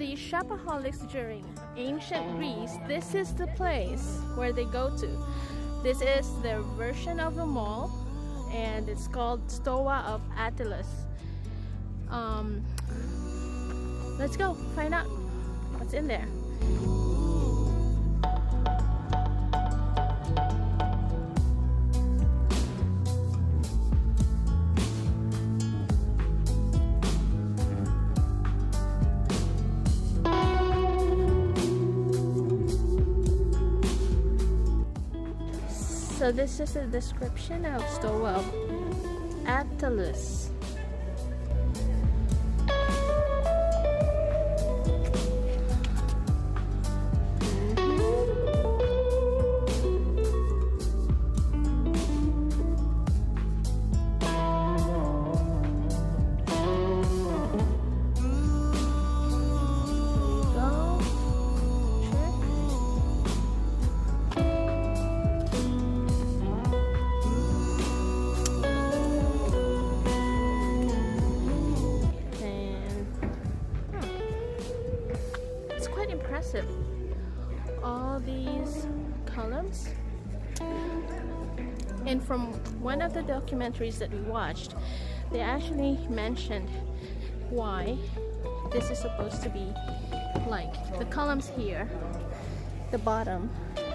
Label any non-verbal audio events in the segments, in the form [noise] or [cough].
the shopaholics during ancient Greece, this is the place where they go to. This is their version of the mall and it's called Stoa of Attalos. Um, let's go find out what's in there. So this is a description of of Attalos. And from one of the documentaries that we watched, they actually mentioned why this is supposed to be like the columns here, the bottom,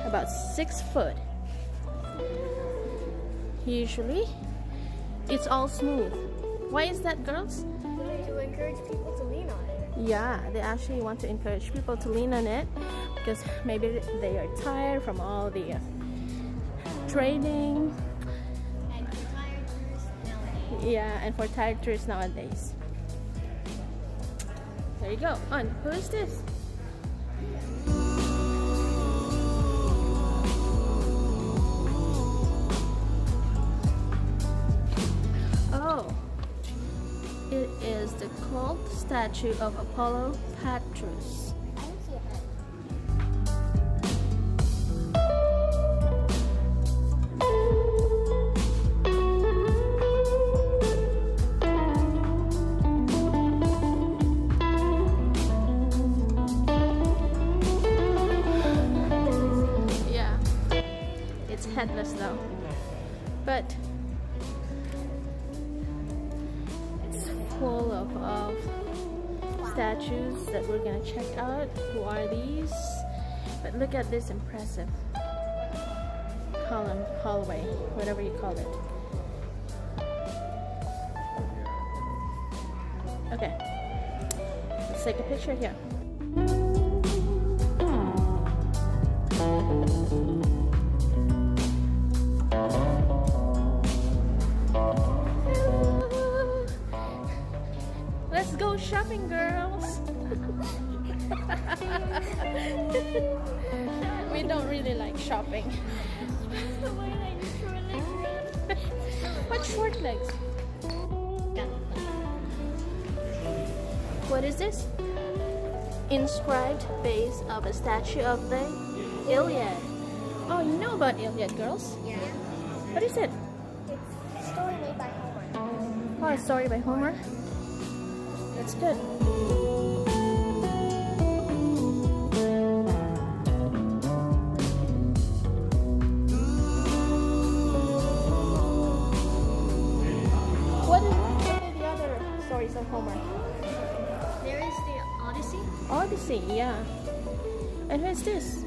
about six foot. Usually, it's all smooth. Why is that, girls? To encourage people to lean on it. Yeah, they actually want to encourage people to lean on it because maybe they are tired from all the uh, training. And for tired tourists nowadays. Yeah, and for tired tourists nowadays. There you go. On, who is this? Oh, it is the cult statue of Apollo Patroos. But look at this impressive column, hallway, whatever you call it. Okay, let's take a picture here. Let's go shopping, girls. [laughs] we don't really like shopping. The way short legs What short legs? What is this? Inscribed base of a statue of the Iliad. Oh, you know about Iliad, girls? Yeah. What is it? It's a story made by Homer. Oh, a story by Homer. That's good. Yeah. And who is this?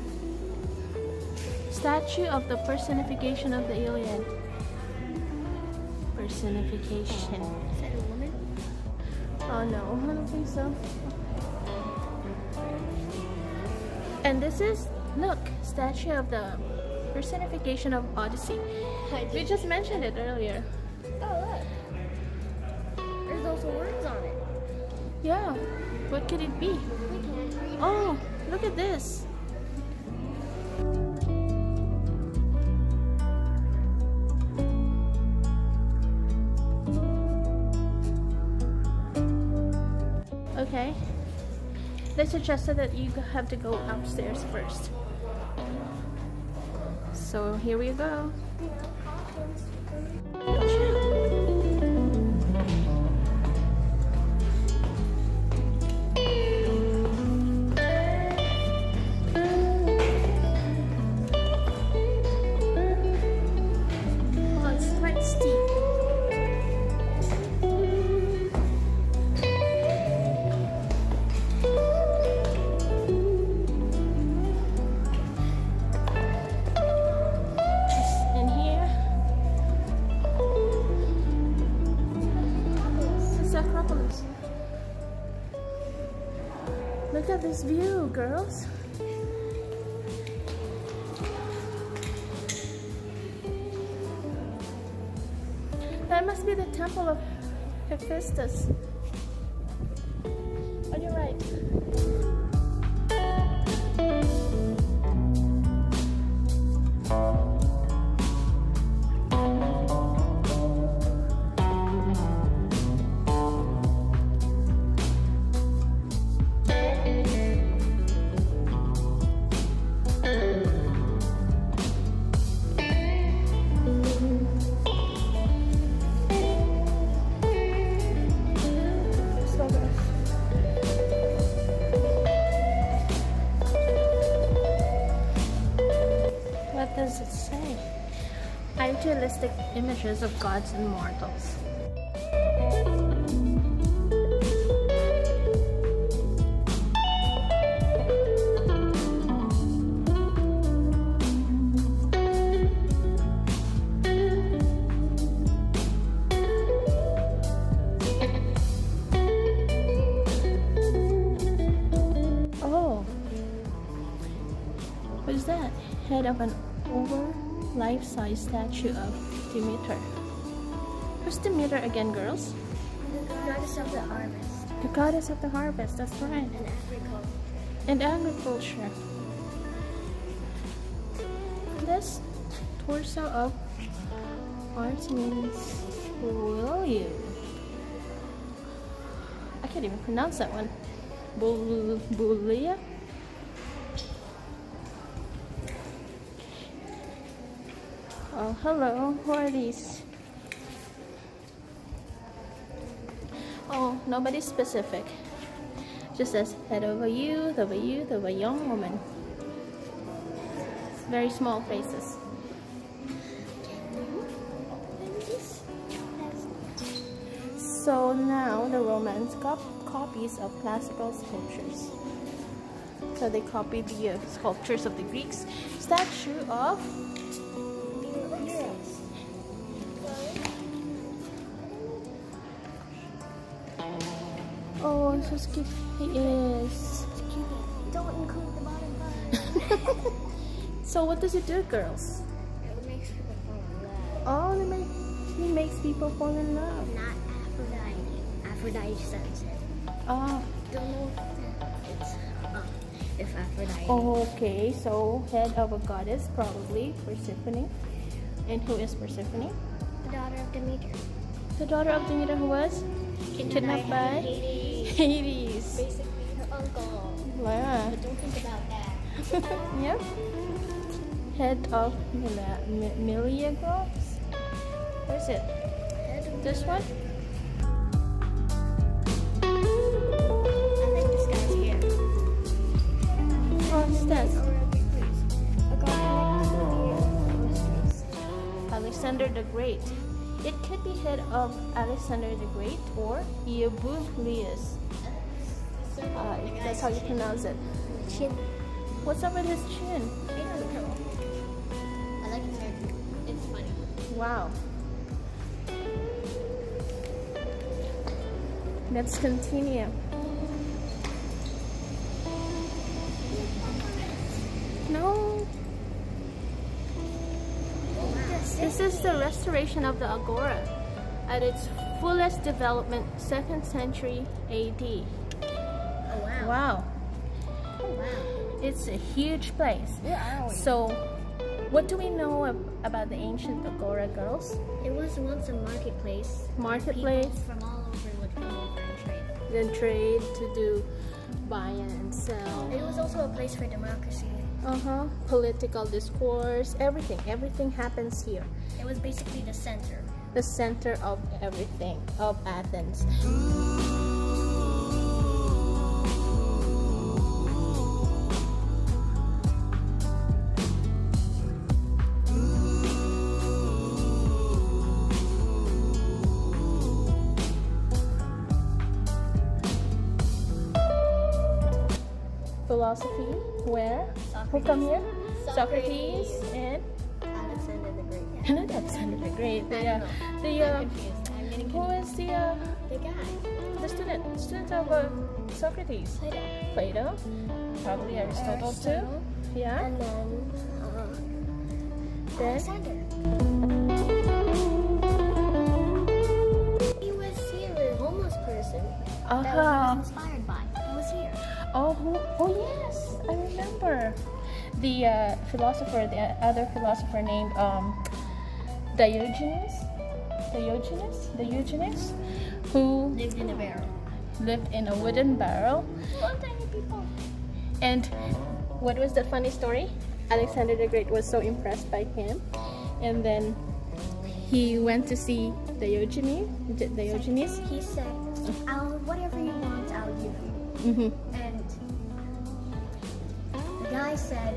Statue of the personification of the Iliad. Personification. Is that a woman? Oh no, I don't think so. And this is, look, statue of the personification of Odyssey. We just mentioned it earlier. Oh, look. There's also words on it. Yeah, what could it be? Oh, look at this. Okay. They suggested that you have to go upstairs first. So here we go. At this view, girls. That must be the temple of Hephaestus. Does it say? Idealistic images of gods and mortals. Statue of Demeter. Who's Demeter again, girls? The goddess of the harvest The goddess of the harvest, that's right. and agriculture. And agriculture. This torso of Artemis Fowl. I can't even pronounce that one. Bul- Bulia? Oh, hello. Who are these? Oh, nobody specific. Just says head a youth, a youth, a young woman. Very small faces. So now the Romans got copies of classical sculptures. So they copied the uh, sculptures of the Greeks. Statue of Oh, so cute is. Don't include the bottom part. [laughs] So what does it do, girls? It makes people fall in love. Oh, he, make, he makes people fall in love. Not Aphrodite. Aphrodite sends it. Oh, Don't know if it's uh, if Aphrodite. okay. So head of a goddess, probably Persephone. And who is Persephone? The daughter of Demeter. The daughter of Demeter who was kidnapped by Hades. Basically her uncle. Wow. But don't think about that. [laughs] yep. Head of Meleagros. Where's it? This one? I think this guy's here. Oh, this. A god mysteries. Oh. Alexander the Great. It could be head of Alexander the Great or Eubulius. Uh, if that's how you pronounce it. Chin. What's up with his chin? I like his hair. It's funny. Wow. Let's continue. No. This is the restoration of the Agora at its fullest development, 2nd century AD. Oh wow. Wow. Oh wow. It's a huge place. Where are we? So, what do we know ab- about the ancient Agora girls? It was once a marketplace. Marketplace. People from all over would come over and trade. then trade to do buy and sell. It was also a place for democracy. Uh-huh. Political discourse, everything. Everything happens here. It was basically the center. The center of everything of Athens. Philosophy? Who come here? Socrates. Socrates and Alexander the Great. and [laughs] Alexander the Great. The, uh, the, uh, Who is the uh, The guy. the student? Student of uh, Socrates. Plato. Plato. Probably Aristotle, Aristotle. too. Yeah. And then uh, Then Alexander. The uh, philosopher, the other philosopher named um, Diogenes, Diogenes, Diogenes, who Lived in a barrel. lived in a wooden barrel. Tiny people. And what was the funny story? Alexander the Great was so impressed by him, and then he went to see Diogenes. Diogenes. He said, I'll, whatever you want, I'll give you. hmm And the guy said,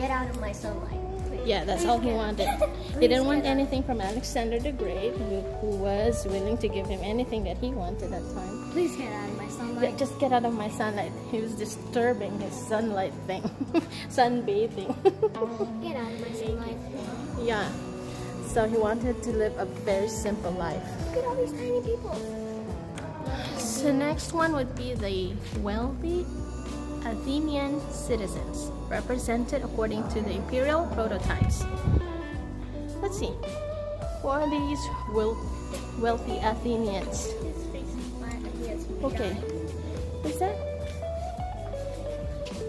get out of my sunlight. please." Yeah, that's all he wanted. [laughs] He didn't want anything from Alexander the Great, who, who was willing to give him anything that he wanted at that time. Please get out of my Yeah, sunlight. Just get out of my sunlight. He was disturbing his sunlight thing, [laughs] sunbathing. [laughs] Get out of my sunlight. yeah, so he wanted to live a very simple life. Look at all these tiny people. So next one would be the wealthy Athenian citizens, represented according to the imperial prototypes. Let's see. Who are these wealthy Athenians? His face is flat and he has big Okay. eyes. Is that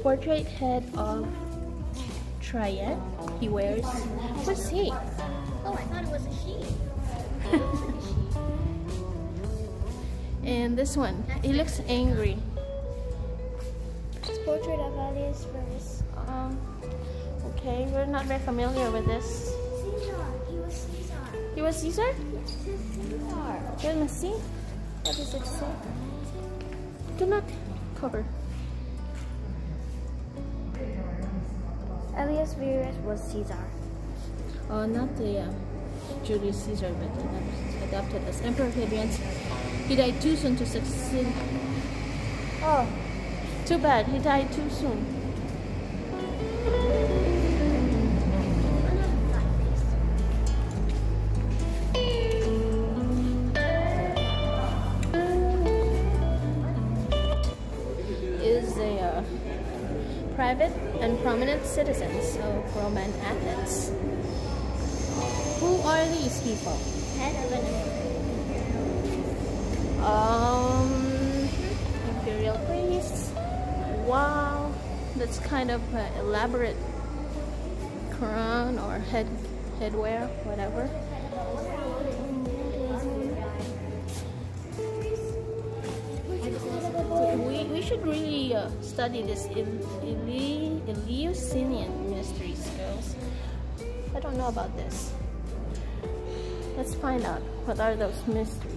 portrait head of Triad? He wears. What's he? Oh, I thought it was a she. And this one, he looks angry. It's portrait of Aelius Verus. Um, okay, we're not very familiar with this. Caesar. He was Caesar. He was Caesar? Yes, Caesar. Let me see. What does it say? Do not cover. Aelius Verus was Caesar. Oh, not the uh, Julius Caesar, but adopted, adopted as Emperor Hadrian. He died too soon to succeed. Oh, too bad. He died too soon. Is a uh, private and prominent citizens of Roman Athens. Who are these people? Head of an Um, that's kind of uh, elaborate crown or head headwear, whatever. We, we should really uh, study this Eleusinian mysteries, girls. I don't know about this. Let's find out what are those mysteries.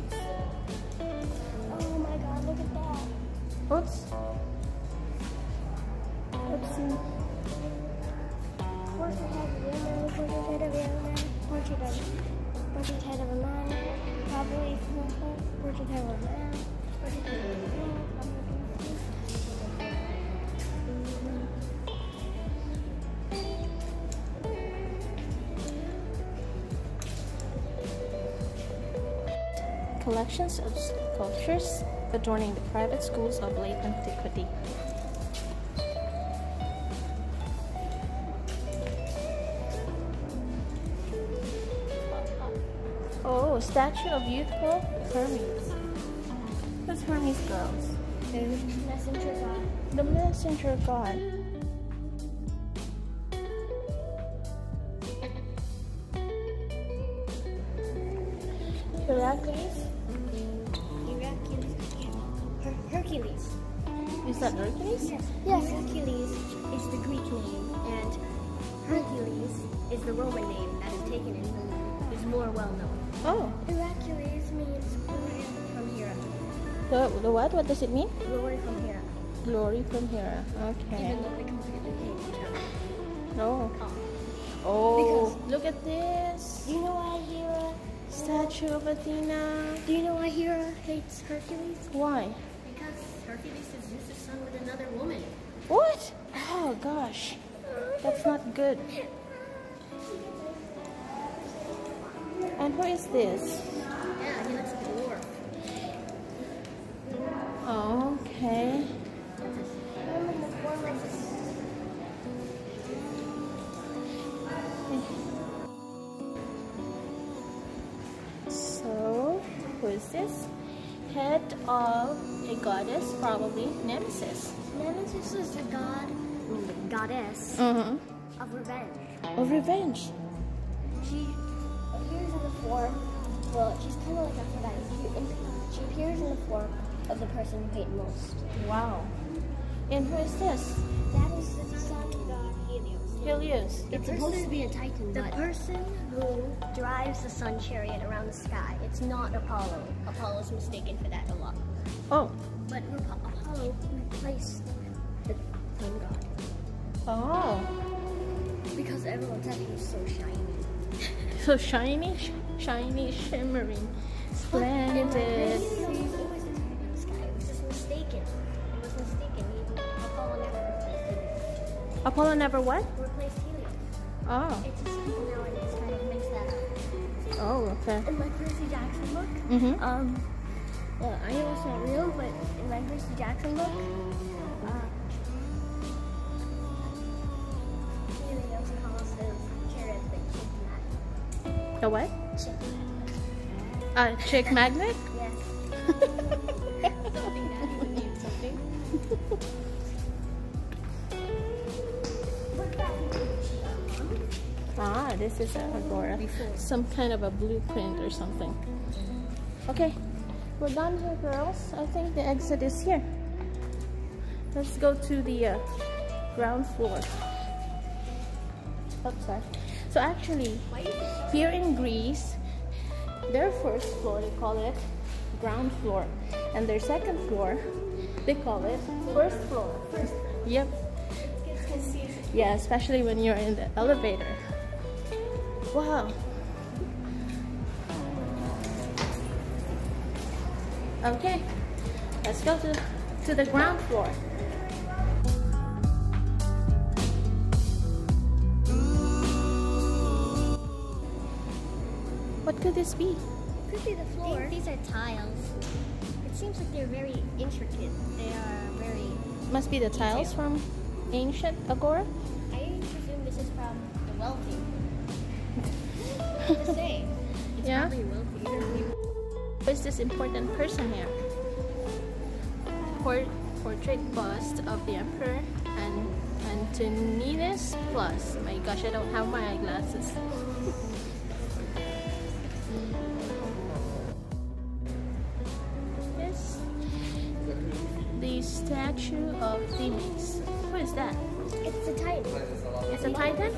Collections of sculptures adorning the private schools of late antiquity. Oh, statue of youthful Hermes. Who's Hermes girls? messenger god. The messenger god. The, the what? What does it mean? Glory from here. Glory from here. Okay. Even though they completely changed each other. No. Oh. Oh, look at this. Do you know why Hera? Statue of Athena. Do you know why Hera hates Hercules? Why? Because Hercules is Zeus' son with another woman. What? Oh gosh. That's not good. And who is this? Yeah, he looks like a dwarf. Okay. I'm in the form like this. So, who is this? Head of a goddess, probably Nemesis. Nemesis is the god, the goddess Uh-huh. of revenge. Of revenge. She appears in the form, well, she's kind of like Aphrodite. She, she appears in the form of the person who hate most. Wow. And who is this? That is the sun god Helios. Helios. It's supposed to be a titan, the person who drives the sun chariot around the sky. It's not Apollo. Apollo's mistaken for that a lot. Oh. But Apollo replaced the sun god Oh. because everyone said he was so shiny. So shiny, shiny, shimmering, splendid. Apollo never what? Replaced Helios. Oh. It's just people nowadays kind of mix that up. Oh, okay. In my Percy Jackson book, Mm-hmm. Um, well, I know it's not real, but in my Percy Jackson book, uh, Helios calls his chariot thing Chick Magnet. The what? Chick Magnet. Uh, chick magnet? Yes. [laughs] Something that would something. [laughs] Ah, this is a agora. Some kind of a blueprint or something. Okay, we're done here, girls. I think the exit is here. Let's go to the uh, ground floor. Oops, sorry. So actually, here in Greece, their first floor they call it ground floor, and their second floor they call it first floor. First. Yep. Yeah, especially when you're in the elevator. Wow. Okay, let's go to, to the ground floor. What could this be? Could be the floor. These are tiles. It seems like they're very intricate. They are very. Must be the tiles from ancient Agora? [laughs] the same. It's Yeah? Who is this important person here? Port portrait bust of the emperor and Antoninus Pius. Oh my gosh, I don't have my eyeglasses. [laughs] this the statue of Themis. Who is that? It's a titan. It's a titan?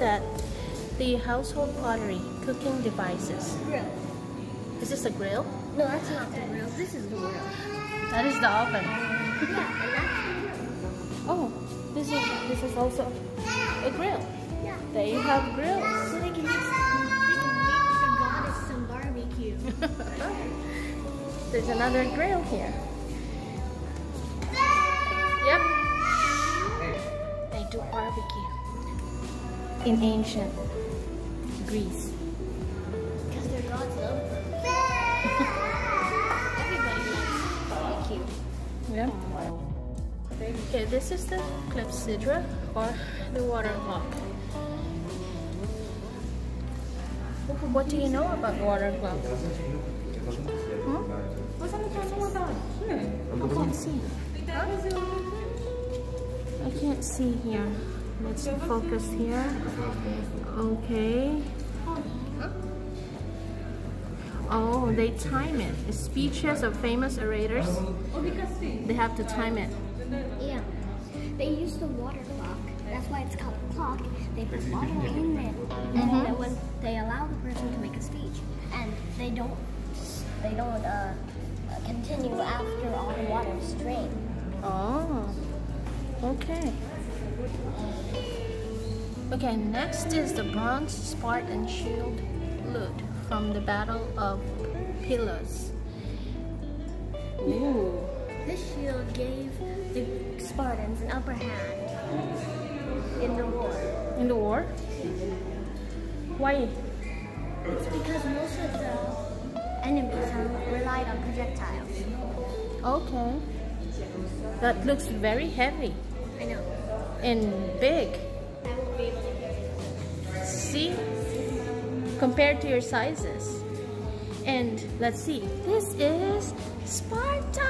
That. The household pottery, cooking devices. Grill. Is this a grill? No, that's not the grill. This is the grill. That is the oven. Yeah, and that's the grill. Oh, this is this is also a grill. Yeah. They have grills. So they can just they can make the goddess some barbecue. [laughs] There's another grill here. Yep. They do barbecue in ancient Greece. Because their gods love them. Everybody loves barbecue. Yeah. Okay, this is the clepsydra or the water clock. What do you know about the water clock? Hmm? I can't see. I can't see here. Let's focus here. Okay. Oh, they time it. The speeches of famous orators, they have to time it. Yeah. They use the water clock. That's why it's called a clock. They put water in there. And Mhm. then when they allow the person to make a speech, and they don't, they don't uh, uh, continue after all the water is drained. Oh, okay. Okay, next is the bronze Spartan shield loot from the Battle of Pylos. Ooh, This shield gave the Spartans an upper hand in the war. in the war? Why? It's because most of the enemies relied on projectiles. Okay. That looks very heavy I know. And big. See? Compared to your sizes. And let's see. This is Sparta! [laughs]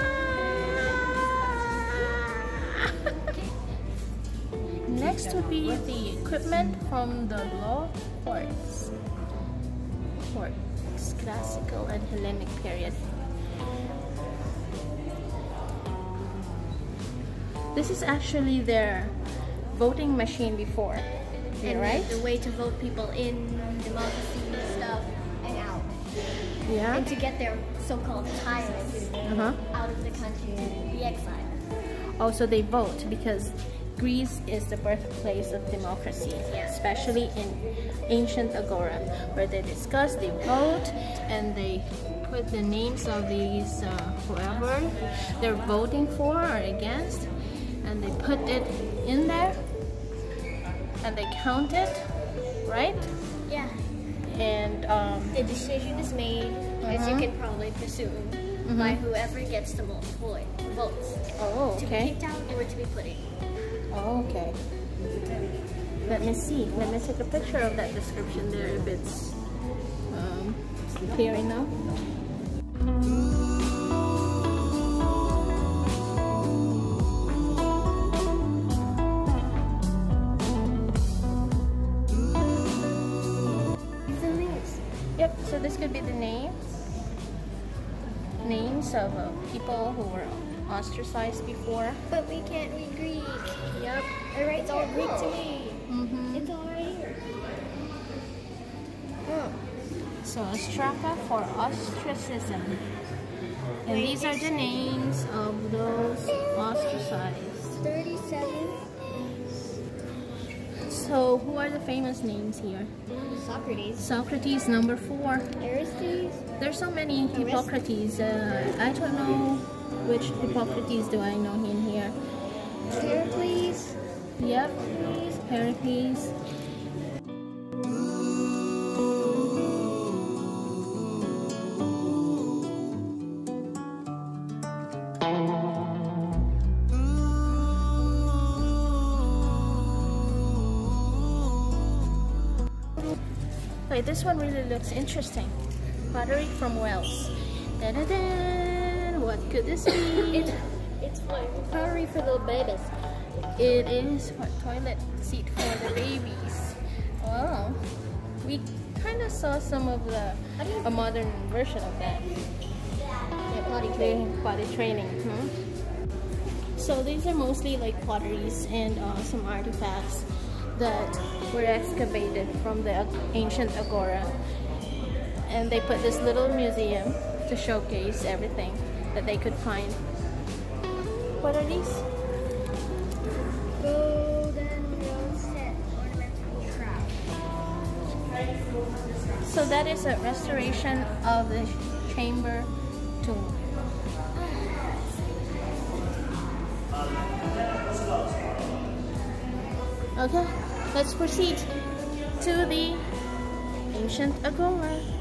Next would be the equipment from the law courts. Courts, classical and Hellenic period. This is actually their voting machine before. And right? the way to vote people in, democracy stuff, and out. Yeah. And to get their so-called tyrants Uh-huh. out of the country and be exiled. Oh, so they vote because Greece is the birthplace of democracy, Yeah. especially in ancient agora, where they discuss, they vote, and they put the names of these uh, whoever they're voting for or against, and they put it in there, and they count it, right? Yeah. And um, The decision is made, as you Uh-huh. can probably presume, by whoever gets the most vo- votes. oh, okay. To be kicked out or to be put in. Oh, okay. Let me see. Let me take a picture of that description there if it's um, clear enough. So this could be the names. Names of uh, people who were ostracized before. But we can't read Greek. Yep. It writes all Greek to me. Mm-hmm. It's all right here. Oh. So Ostraka for ostracism. And Wait, these are the names of those ostracized. 37. So who are the famous names here? Socrates. Socrates number four. Aristides. There's so many Hippocrates. Uh, I don't know which Hippocrates do I know in here. Pericles. Yep, Pericles. This one really looks interesting. Pottery from Wales. Da-da-da. What could this be? It's, it's like pottery for little babies. It is what toilet seat for the babies. Wow. We kind of saw some of the a modern version of that. Yeah, potty training. potty training. Hmm? So these are mostly like potteries and uh, some artifacts that were excavated from the ancient agora. And they put this little museum to showcase everything that they could find. What are these? Golden rosette ornamental shroud. So that is a restoration of the chamber tomb. Okay, let's proceed to the ancient agora.